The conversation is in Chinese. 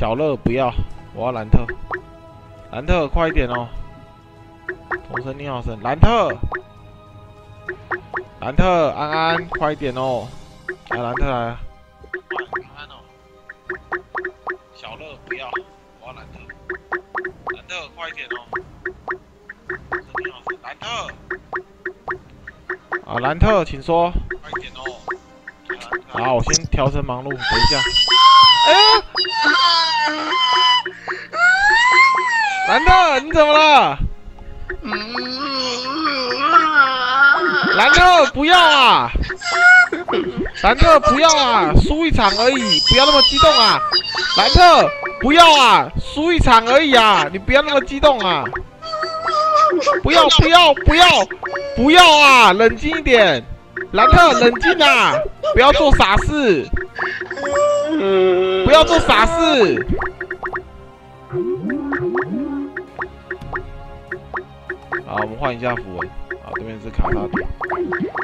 小乐不要，我要兰特。兰特，快一点哦！同声你好声，兰特，兰特，安安，快一点哦！来，兰特来了。安安哦，小乐不要，我要兰特。兰特，快一点哦！同声你好声，兰特。啊，兰特，请说。快一点哦！好，我先调成忙碌，等一下。哎呀！兰特，你怎么了？兰特，不要啊！兰特，不要啊！输一场而已，不要那么激动啊！兰特，不要啊！输一场而已啊！你不要那么激动啊！不要，不要，不要，不要啊！冷静一点，兰特，冷静啊！不要做傻事，不要做傻事。好，我们换一下符文。啊，对面是卡萨丁。